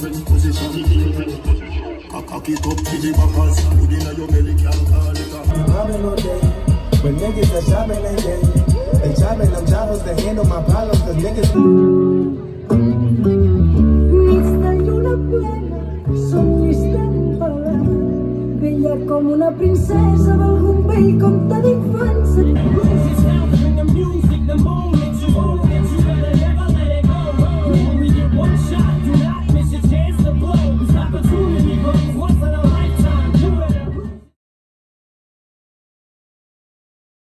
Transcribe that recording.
different position. Cock it up to the backers, put in your belly, can't call it a Mobbing all day, but niggas are shopping all day. They chopping them choppers to handle my problems, cause niggas. Son bella como una princesa